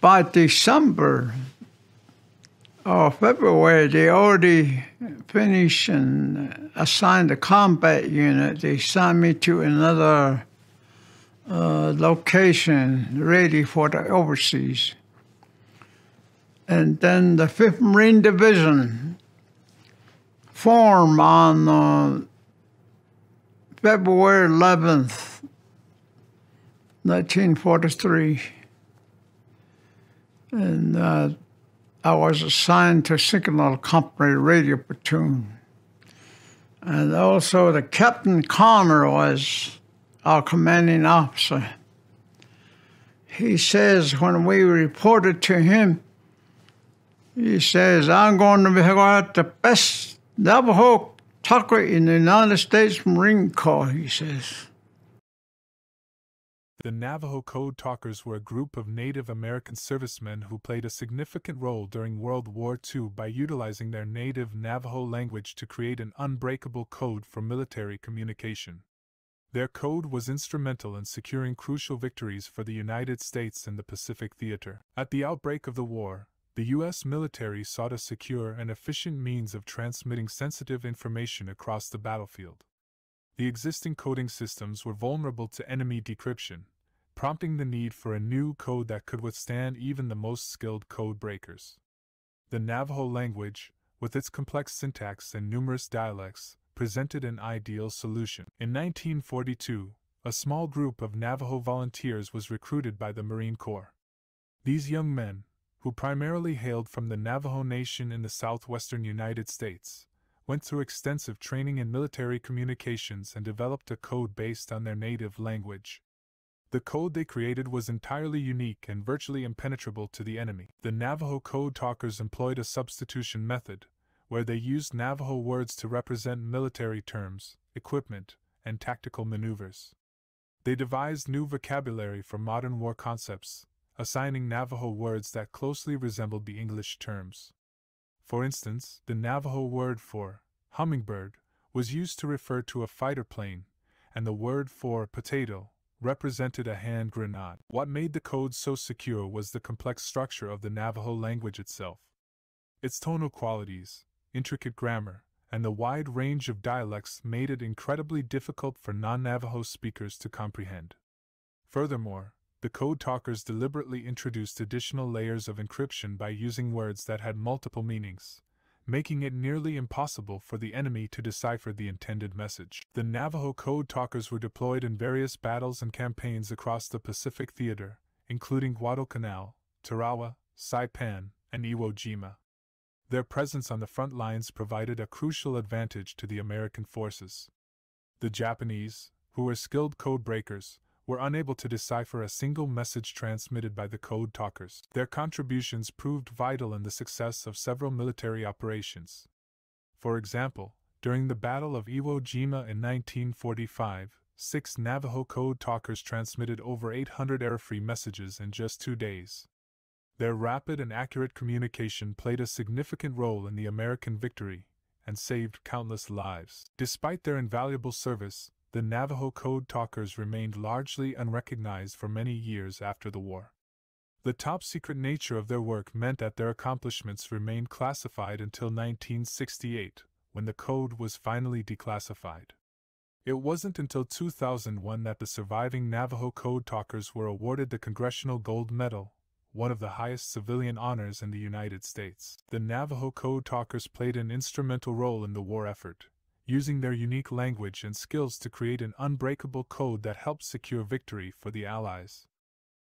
by December or February, they already finished and assigned a combat unit. They signed me to another uh, location ready for the overseas. And then the 5th Marine Division formed on uh, February 11th, 1943. And uh, I was assigned to Signal Company Radio Platoon. And also the Captain Connor was our commanding officer. He says when we reported to him, he says, I'm going to be the best Navajo talker in the United States Marine Corps, he says. The Navajo Code Talkers were a group of Native American servicemen who played a significant role during World War II by utilizing their native Navajo language to create an unbreakable code for military communication. Their code was instrumental in securing crucial victories for the United States in the Pacific theater. At the outbreak of the war, the U.S. military sought a secure and efficient means of transmitting sensitive information across the battlefield. The existing coding systems were vulnerable to enemy decryption, prompting the need for a new code that could withstand even the most skilled code breakers. The Navajo language, with its complex syntax and numerous dialects, presented an ideal solution. In 1942, a small group of Navajo volunteers was recruited by the Marine Corps. These young men, who primarily hailed from the Navajo Nation in the southwestern United States, went through extensive training in military communications and developed a code based on their native language. The code they created was entirely unique and virtually impenetrable to the enemy. The Navajo code talkers employed a substitution method, where they used Navajo words to represent military terms, equipment, and tactical maneuvers. They devised new vocabulary for modern war concepts, assigning Navajo words that closely resembled the English terms. For instance, the Navajo word for hummingbird was used to refer to a fighter plane, and the word for potato represented a hand grenade. What made the code so secure was the complex structure of the Navajo language itself. Its tonal qualities, intricate grammar, and the wide range of dialects made it incredibly difficult for non Navajo speakers to comprehend. Furthermore, the code talkers deliberately introduced additional layers of encryption by using words that had multiple meanings, making it nearly impossible for the enemy to decipher the intended message. The Navajo code talkers were deployed in various battles and campaigns across the Pacific theater, including Guadalcanal, Tarawa, Saipan, and Iwo Jima. Their presence on the front lines provided a crucial advantage to the American forces. The Japanese, who were skilled code breakers, were unable to decipher a single message transmitted by the code talkers. Their contributions proved vital in the success of several military operations. For example, during the Battle of Iwo Jima in 1945, six Navajo code talkers transmitted over 800 error free messages in just two days. Their rapid and accurate communication played a significant role in the American victory and saved countless lives. Despite their invaluable service, the Navajo code talkers remained largely unrecognized for many years after the war. The top secret nature of their work meant that their accomplishments remained classified until 1968, when the code was finally declassified. It wasn't until 2001 that the surviving Navajo code talkers were awarded the Congressional Gold Medal, one of the highest civilian honors in the United States. The Navajo code talkers played an instrumental role in the war effort, using their unique language and skills to create an unbreakable code that helped secure victory for the Allies.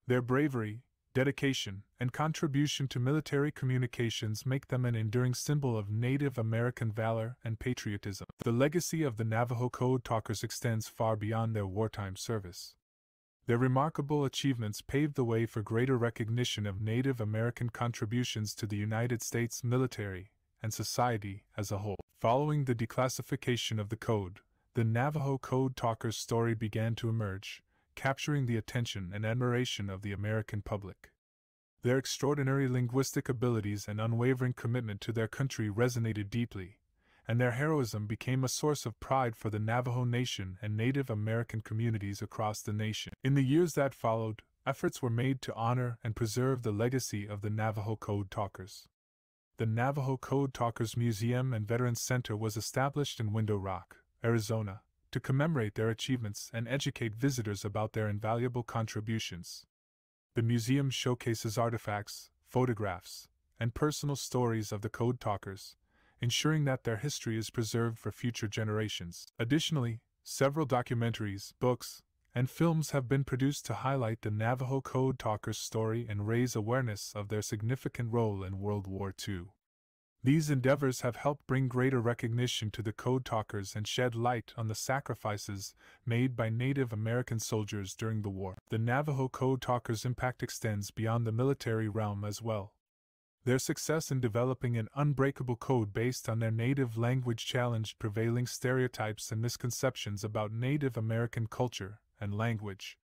Their bravery, dedication, and contribution to military communications make them an enduring symbol of Native American valor and patriotism. The legacy of the Navajo Code Talkers extends far beyond their wartime service. Their remarkable achievements paved the way for greater recognition of Native American contributions to the United States military and society as a whole. Following the declassification of the code, the Navajo Code Talker's story began to emerge, capturing the attention and admiration of the American public. Their extraordinary linguistic abilities and unwavering commitment to their country resonated deeply, and their heroism became a source of pride for the Navajo Nation and Native American communities across the nation. In the years that followed, efforts were made to honor and preserve the legacy of the Navajo Code Talkers. The Navajo Code Talkers Museum and Veterans Center was established in Window Rock, Arizona, to commemorate their achievements and educate visitors about their invaluable contributions. The museum showcases artifacts, photographs, and personal stories of the Code Talkers, ensuring that their history is preserved for future generations. Additionally, several documentaries, books, and films have been produced to highlight the Navajo Code Talkers' story and raise awareness of their significant role in World War II. These endeavors have helped bring greater recognition to the Code Talkers and shed light on the sacrifices made by Native American soldiers during the war. The Navajo Code Talkers' impact extends beyond the military realm as well. Their success in developing an unbreakable code based on their native language challenged prevailing stereotypes and misconceptions about Native American culture and language.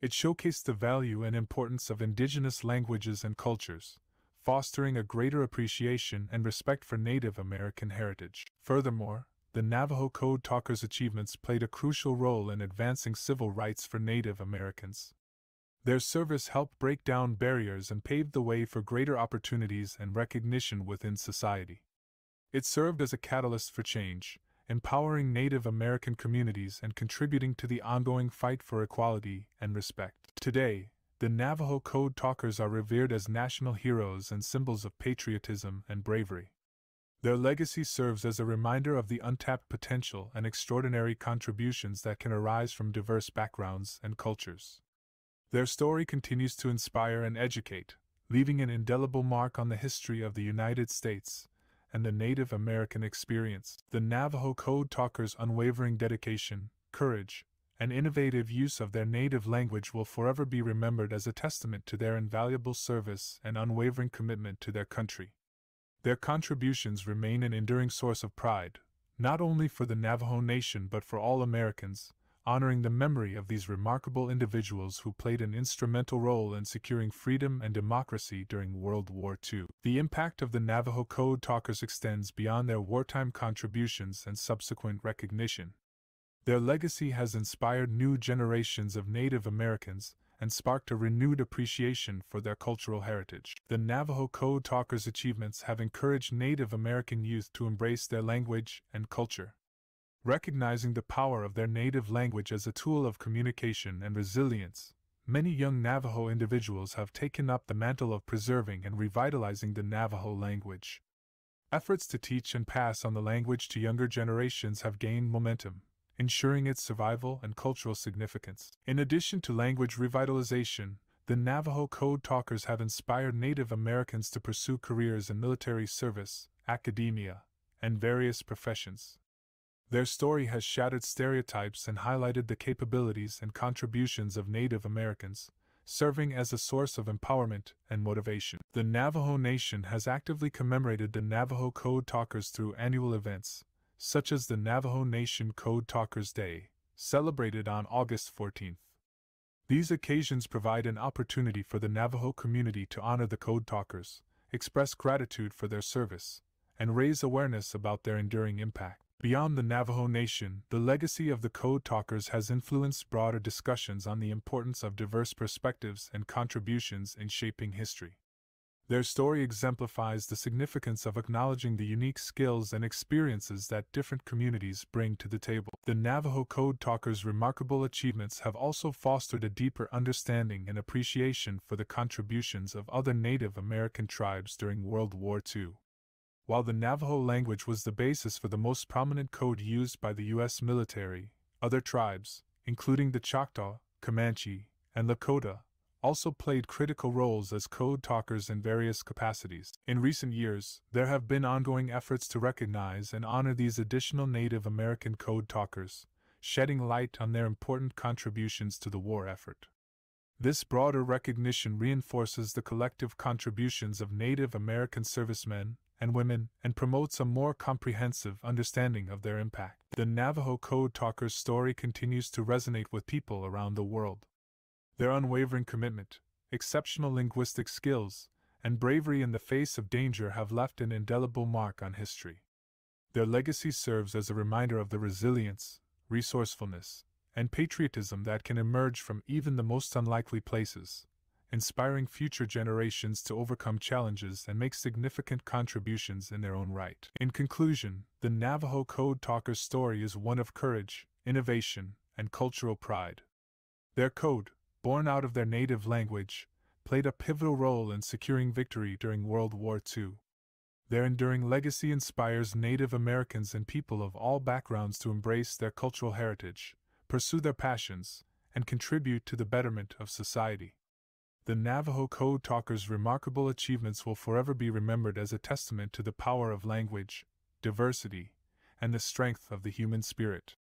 It showcased the value and importance of indigenous languages and cultures, fostering a greater appreciation and respect for Native American heritage. Furthermore, the Navajo Code Talkers' achievements played a crucial role in advancing civil rights for Native Americans. Their service helped break down barriers and paved the way for greater opportunities and recognition within society. It served as a catalyst for change, empowering Native American communities and contributing to the ongoing fight for equality and respect. Today, the Navajo Code Talkers are revered as national heroes and symbols of patriotism and bravery. Their legacy serves as a reminder of the untapped potential and extraordinary contributions that can arise from diverse backgrounds and cultures. Their story continues to inspire and educate, leaving an indelible mark on the history of the United States and the Native American experience. The Navajo Code Talkers' unwavering dedication, courage, and innovative use of their native language will forever be remembered as a testament to their invaluable service and unwavering commitment to their country. Their contributions remain an enduring source of pride, not only for the Navajo Nation but for all Americans, honoring the memory of these remarkable individuals who played an instrumental role in securing freedom and democracy during World War II. The impact of the Navajo Code Talkers extends beyond their wartime contributions and subsequent recognition. Their legacy has inspired new generations of Native Americans and sparked a renewed appreciation for their cultural heritage. The Navajo Code Talkers' achievements have encouraged Native American youth to embrace their language and culture recognizing the power of their native language as a tool of communication and resilience. Many young Navajo individuals have taken up the mantle of preserving and revitalizing the Navajo language. Efforts to teach and pass on the language to younger generations have gained momentum, ensuring its survival and cultural significance. In addition to language revitalization, the Navajo Code Talkers have inspired Native Americans to pursue careers in military service, academia, and various professions. Their story has shattered stereotypes and highlighted the capabilities and contributions of Native Americans, serving as a source of empowerment and motivation. The Navajo Nation has actively commemorated the Navajo Code Talkers through annual events, such as the Navajo Nation Code Talkers Day, celebrated on August 14th. These occasions provide an opportunity for the Navajo community to honor the Code Talkers, express gratitude for their service, and raise awareness about their enduring impact. Beyond the Navajo Nation, the legacy of the Code Talkers has influenced broader discussions on the importance of diverse perspectives and contributions in shaping history. Their story exemplifies the significance of acknowledging the unique skills and experiences that different communities bring to the table. The Navajo Code Talkers' remarkable achievements have also fostered a deeper understanding and appreciation for the contributions of other Native American tribes during World War II. While the Navajo language was the basis for the most prominent code used by the U.S. military, other tribes, including the Choctaw, Comanche, and Lakota, also played critical roles as code talkers in various capacities. In recent years, there have been ongoing efforts to recognize and honor these additional Native American code talkers, shedding light on their important contributions to the war effort. This broader recognition reinforces the collective contributions of Native American servicemen, and women and promotes a more comprehensive understanding of their impact. The Navajo Code Talkers' story continues to resonate with people around the world. Their unwavering commitment, exceptional linguistic skills, and bravery in the face of danger have left an indelible mark on history. Their legacy serves as a reminder of the resilience, resourcefulness, and patriotism that can emerge from even the most unlikely places, inspiring future generations to overcome challenges and make significant contributions in their own right. In conclusion, the Navajo Code Talker's story is one of courage, innovation, and cultural pride. Their code, born out of their native language, played a pivotal role in securing victory during World War II. Their enduring legacy inspires Native Americans and people of all backgrounds to embrace their cultural heritage, pursue their passions, and contribute to the betterment of society. The Navajo Code Talkers' remarkable achievements will forever be remembered as a testament to the power of language, diversity, and the strength of the human spirit.